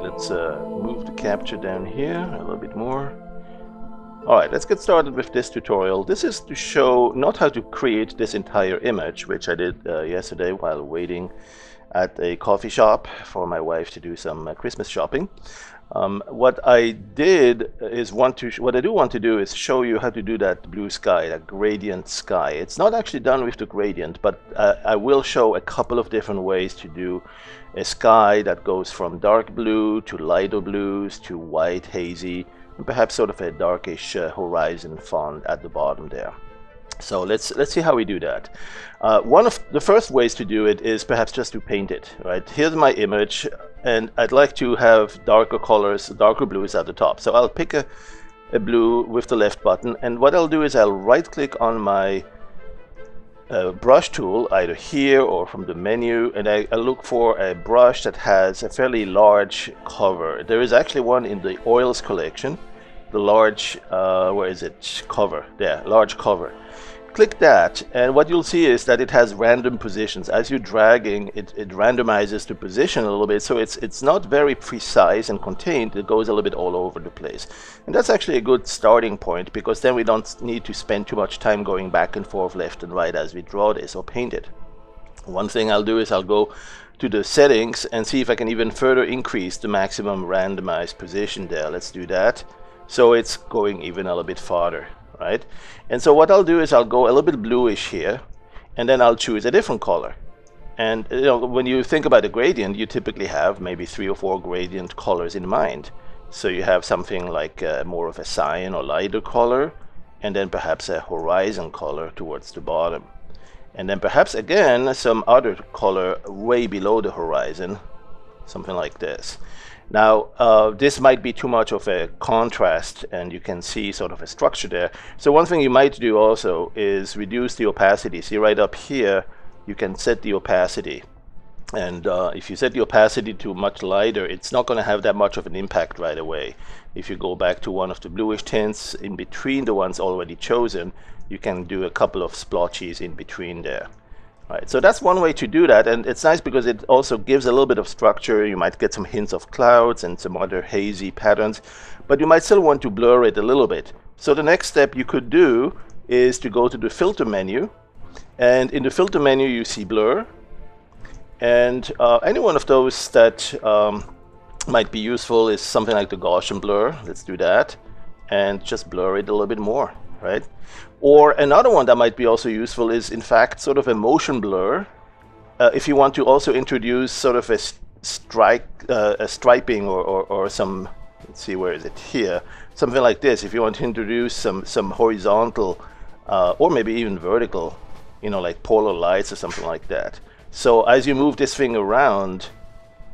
right, let's uh, move the capture down here a little bit more. Alright, let's get started with this tutorial. This is to show not how to create this entire image, which I did uh, yesterday while waiting at a coffee shop for my wife to do some uh, Christmas shopping. Um, what I did is want to, what I do want to do is show you how to do that blue sky, that gradient sky. It's not actually done with the gradient, but uh, I will show a couple of different ways to do a sky that goes from dark blue to lighter blues to white, hazy, and perhaps sort of a darkish uh, horizon font at the bottom there. So let's let's see how we do that. Uh, one of the first ways to do it is perhaps just to paint it. Right here's my image, and I'd like to have darker colors, darker blues at the top. So I'll pick a, a blue with the left button, and what I'll do is I'll right-click on my uh, brush tool, either here or from the menu, and I, I look for a brush that has a fairly large cover. There is actually one in the oils collection, the large, uh, where is it, cover, there, large cover click that and what you'll see is that it has random positions. As you're dragging it, it randomizes the position a little bit so it's it's not very precise and contained. It goes a little bit all over the place. And that's actually a good starting point because then we don't need to spend too much time going back and forth left and right as we draw this or paint it. One thing I'll do is I'll go to the settings and see if I can even further increase the maximum randomized position there. Let's do that. So it's going even a little bit farther right? And so what I'll do is I'll go a little bit bluish here, and then I'll choose a different color. And you know, when you think about a gradient, you typically have maybe three or four gradient colors in mind. So you have something like uh, more of a cyan or lighter color, and then perhaps a horizon color towards the bottom. And then perhaps again some other color way below the horizon, something like this. Now, uh, this might be too much of a contrast and you can see sort of a structure there. So one thing you might do also is reduce the opacity. See right up here, you can set the opacity. And uh, if you set the opacity to much lighter, it's not going to have that much of an impact right away. If you go back to one of the bluish tints in between the ones already chosen, you can do a couple of splotches in between there. Right, so that's one way to do that, and it's nice because it also gives a little bit of structure. You might get some hints of clouds and some other hazy patterns, but you might still want to blur it a little bit. So the next step you could do is to go to the filter menu, and in the filter menu you see blur, and uh, any one of those that um, might be useful is something like the Gaussian blur. Let's do that, and just blur it a little bit more right? Or another one that might be also useful is, in fact, sort of a motion blur. Uh, if you want to also introduce sort of a strike, uh, a striping or, or, or, some, let's see, where is it here? Something like this. If you want to introduce some, some horizontal uh, or maybe even vertical, you know, like polar lights or something like that. So as you move this thing around,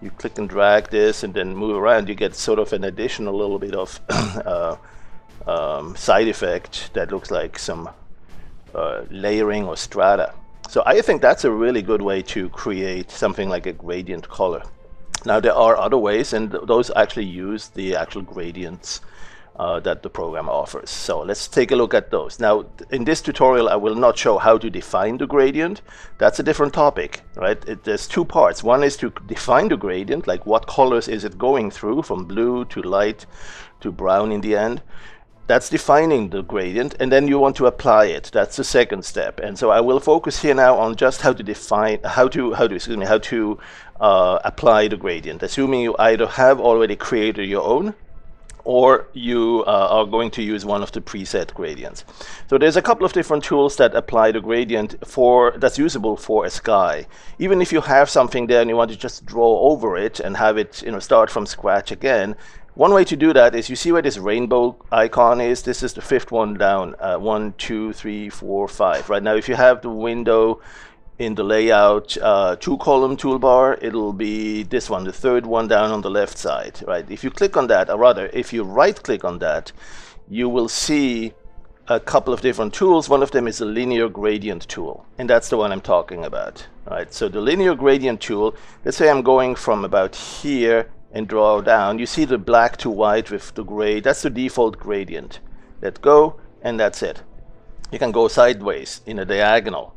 you click and drag this and then move around, you get sort of an additional little bit of uh, um, side effect that looks like some uh, layering or strata. So I think that's a really good way to create something like a gradient color. Now there are other ways and th those actually use the actual gradients uh, that the program offers. So let's take a look at those. Now in this tutorial I will not show how to define the gradient. That's a different topic, right? It, there's two parts. One is to define the gradient, like what colors is it going through from blue to light to brown in the end that's defining the gradient and then you want to apply it that's the second step and so I will focus here now on just how to define how to how to excuse me how to uh, apply the gradient assuming you either have already created your own or you uh, are going to use one of the preset gradients. So there's a couple of different tools that apply the gradient for that's usable for a sky. Even if you have something there and you want to just draw over it and have it you know start from scratch again, one way to do that is you see where this rainbow icon is? This is the fifth one down. Uh, one, two, three, four, five. Right now, if you have the window in the layout uh, two column toolbar, it'll be this one, the third one down on the left side. Right. If you click on that, or rather, if you right click on that, you will see a couple of different tools. One of them is a linear gradient tool, and that's the one I'm talking about. Right. So the linear gradient tool, let's say I'm going from about here and draw down, you see the black to white with the gray. That's the default gradient. Let go, and that's it. You can go sideways in a diagonal.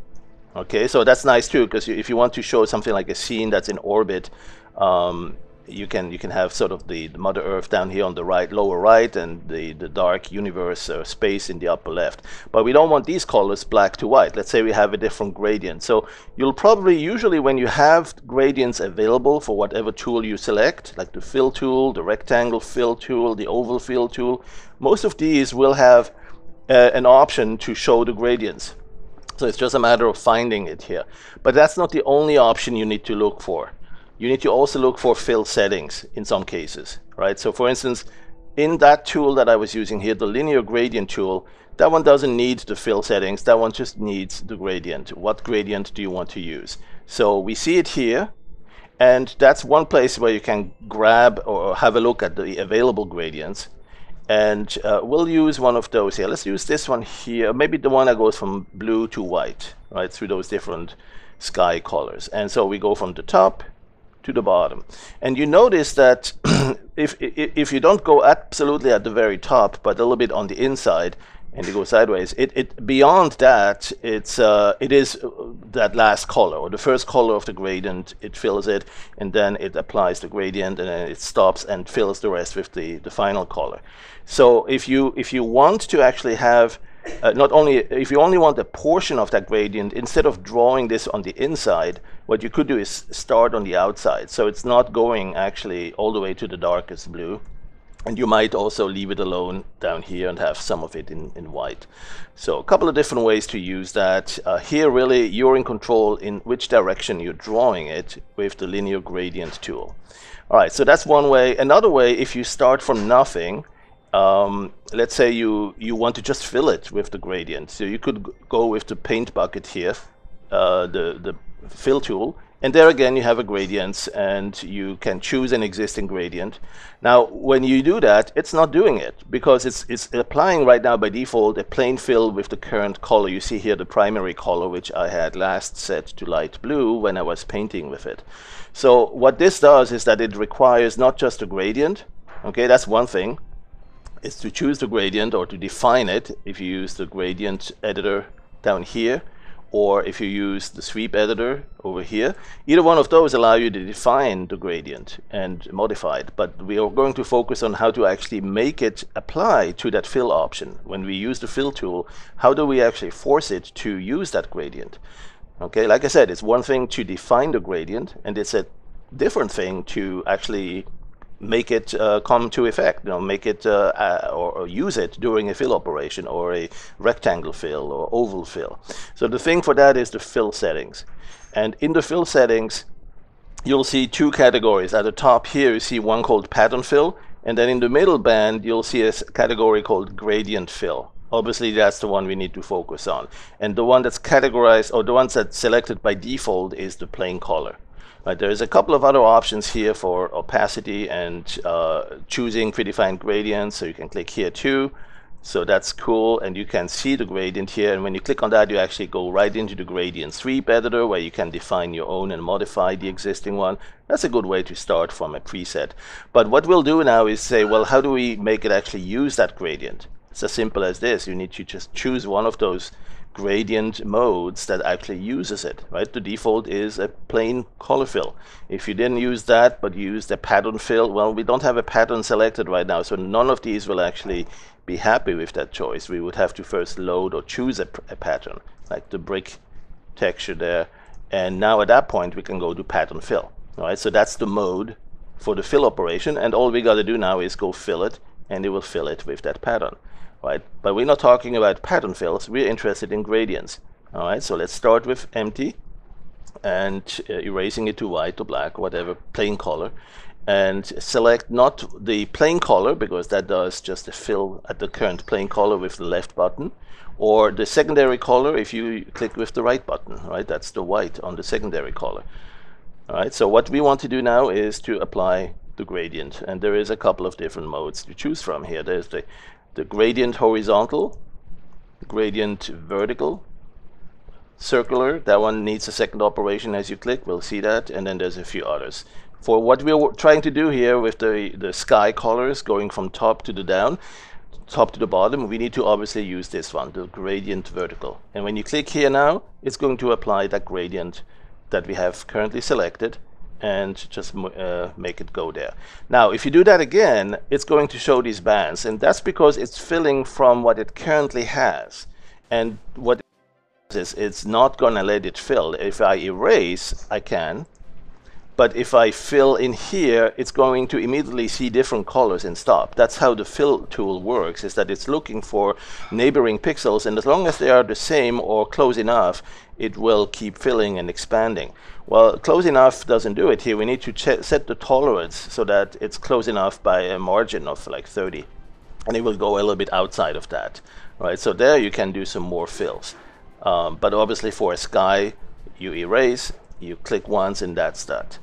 Okay, so that's nice too, because if you want to show something like a scene that's in orbit, um, you can you can have sort of the, the, Mother Earth down here on the right, lower right, and the the dark universe or space in the upper left. But we don't want these colors black to white. Let's say we have a different gradient. So you'll probably usually when you have gradients available for whatever tool you select, like the fill tool, the rectangle fill tool, the oval fill tool, most of these will have uh, an option to show the gradients. So it's just a matter of finding it here. But that's not the only option you need to look for you need to also look for fill settings in some cases, right? So for instance, in that tool that I was using here, the linear gradient tool, that one doesn't need the fill settings. That one just needs the gradient. What gradient do you want to use? So we see it here. And that's one place where you can grab or have a look at the available gradients. And uh, we'll use one of those here. Let's use this one here. Maybe the one that goes from blue to white, right, through those different sky colors. And so we go from the top to the bottom. And you notice that if, if you don't go absolutely at the very top, but a little bit on the inside, and you go sideways, it, it beyond that, it's uh, it is uh, that last color or the first color of the gradient. It fills it, and then it applies the gradient, and then it stops and fills the rest with the the final color. So if you if you want to actually have uh, not only if you only want a portion of that gradient, instead of drawing this on the inside, what you could do is start on the outside. So it's not going actually all the way to the darkest blue. And you might also leave it alone down here and have some of it in, in white. So a couple of different ways to use that. Uh, here really you're in control in which direction you're drawing it with the linear gradient tool. All right, so that's one way. Another way, if you start from nothing, um, let's say you, you want to just fill it with the gradient. So you could go with the paint bucket here, uh, the, the fill tool, and there again you have a gradient and you can choose an existing gradient. Now when you do that, it's not doing it because it's, it's applying right now by default a plain fill with the current color. You see here the primary color which I had last set to light blue when I was painting with it. So what this does is that it requires not just a gradient, okay, that's one thing, is to choose the gradient or to define it if you use the gradient editor down here or if you use the sweep editor over here. Either one of those allow you to define the gradient and modify it, but we are going to focus on how to actually make it apply to that fill option. When we use the fill tool, how do we actually force it to use that gradient? Okay, like I said, it's one thing to define the gradient, and it's a different thing to actually make it uh, come to effect, you know, make it uh, uh, or, or, use it during a fill operation or a rectangle fill or oval fill. So the thing for that is the fill settings. And in the fill settings, you'll see two categories. At the top here, you see one called pattern fill, and then in the middle band, you'll see a category called gradient fill. Obviously, that's the one we need to focus on. And the one that's categorized, or the ones that's selected by default is the plain color. Right, there's a couple of other options here for opacity and uh, choosing predefined gradients. So you can click here too. So that's cool. And you can see the gradient here. And when you click on that, you actually go right into the gradient sweep editor where you can define your own and modify the existing one. That's a good way to start from a preset. But what we'll do now is say, well, how do we make it actually use that gradient? It's as simple as this. You need to just choose one of those gradient modes that actually uses it, right? The default is a plain color fill. If you didn't use that, but used a pattern fill, well, we don't have a pattern selected right now, so none of these will actually be happy with that choice. We would have to first load or choose a, a pattern, like the brick texture there. And now at that point, we can go to pattern fill, all right? So that's the mode for the fill operation, and all we got to do now is go fill it, and it will fill it with that pattern right? But we're not talking about pattern fills. We're interested in gradients. All right, so let's start with empty and uh, erasing it to white to black, whatever, plain color. And select not the plain color, because that does just a fill at the current plain color with the left button, or the secondary color if you click with the right button, right? That's the white on the secondary color. All right, so what we want to do now is to apply the gradient. And there is a couple of different modes to choose from here. There's the the gradient horizontal, gradient vertical, circular, that one needs a second operation as you click, we'll see that, and then there's a few others. For what we're trying to do here with the, the sky colors going from top to the down, top to the bottom, we need to obviously use this one, the gradient vertical. And when you click here now, it's going to apply that gradient that we have currently selected, and just uh, make it go there. Now, if you do that again, it's going to show these bands, and that's because it's filling from what it currently has. And what it is, it's not going to let it fill. If I erase, I can, but if I fill in here, it's going to immediately see different colors and stop. That's how the fill tool works, is that it's looking for neighboring pixels, and as long as they are the same or close enough, it will keep filling and expanding. Well, close enough doesn't do it here. We need to set the tolerance so that it's close enough by a margin of like 30. And it will go a little bit outside of that, right? So there you can do some more fills. Um, but obviously for a sky, you erase, you click once, and that's that.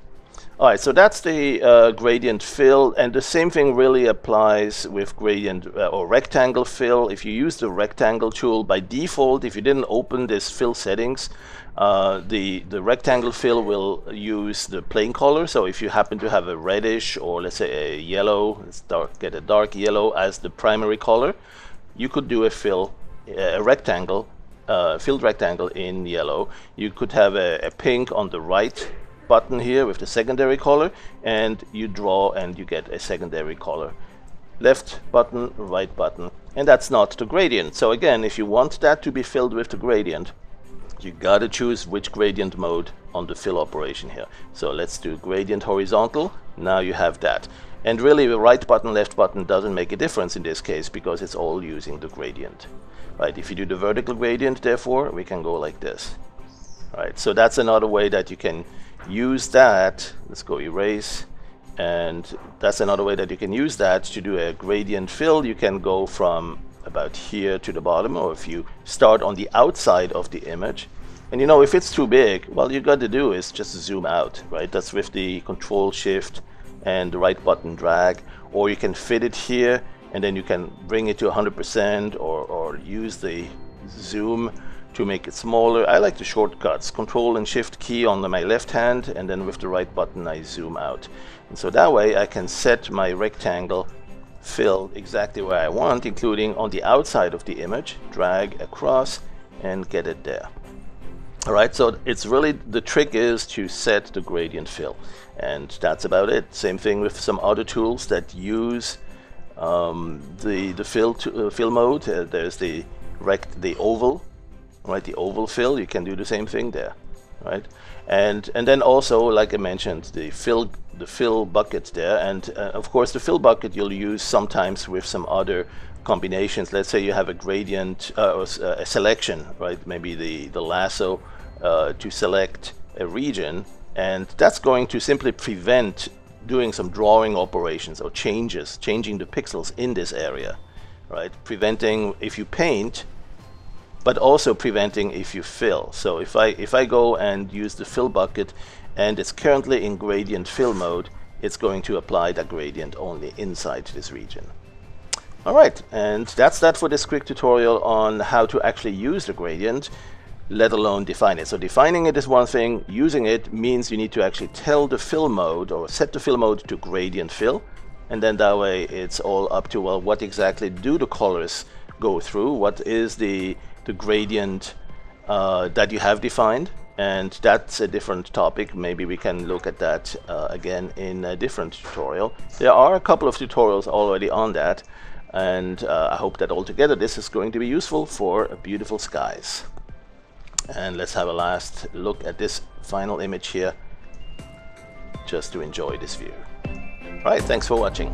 All right, so that's the uh, gradient fill, and the same thing really applies with gradient uh, or rectangle fill. If you use the rectangle tool, by default, if you didn't open this fill settings, uh, the, the rectangle fill will use the plain color. So if you happen to have a reddish or let's say a yellow, let's dark, get a dark yellow as the primary color, you could do a fill, a rectangle, uh, filled rectangle in yellow. You could have a, a pink on the right button here with the secondary color and you draw and you get a secondary color. Left button, right button. And that's not the gradient. So again, if you want that to be filled with the gradient, you gotta choose which gradient mode on the fill operation here. So let's do gradient horizontal. Now you have that. And really the right button, left button doesn't make a difference in this case because it's all using the gradient. Right, if you do the vertical gradient, therefore, we can go like this. Right, so that's another way that you can use that, let's go erase, and that's another way that you can use that to do a gradient fill. You can go from about here to the bottom, or if you start on the outside of the image, and you know, if it's too big, well, you got to do is just zoom out, right? That's with the control shift and the right button drag, or you can fit it here, and then you can bring it to 100% or, or use the zoom to make it smaller. I like the shortcuts, control and shift key on my left hand and then with the right button I zoom out. And so that way I can set my rectangle fill exactly where I want, including on the outside of the image, drag across and get it there. Alright, so it's really, the trick is to set the gradient fill. And that's about it. Same thing with some other tools that use um, the, the fill, to, uh, fill mode. Uh, there's the rect, the oval right? The oval fill, you can do the same thing there, right? And and then also, like I mentioned, the fill the fill bucket there, and uh, of course the fill bucket you'll use sometimes with some other combinations. Let's say you have a gradient uh, or uh, a selection, right? Maybe the the lasso uh, to select a region, and that's going to simply prevent doing some drawing operations or changes, changing the pixels in this area, right? Preventing if you paint but also preventing if you fill. So if I, if I go and use the fill bucket and it's currently in gradient fill mode, it's going to apply that gradient only inside this region. Alright, and that's that for this quick tutorial on how to actually use the gradient, let alone define it. So defining it is one thing, using it means you need to actually tell the fill mode or set the fill mode to gradient fill, and then that way it's all up to, well, what exactly do the colors go through, what is the the gradient uh, that you have defined and that's a different topic maybe we can look at that uh, again in a different tutorial there are a couple of tutorials already on that and uh, I hope that altogether this is going to be useful for beautiful skies and let's have a last look at this final image here just to enjoy this view. Right, thanks for watching.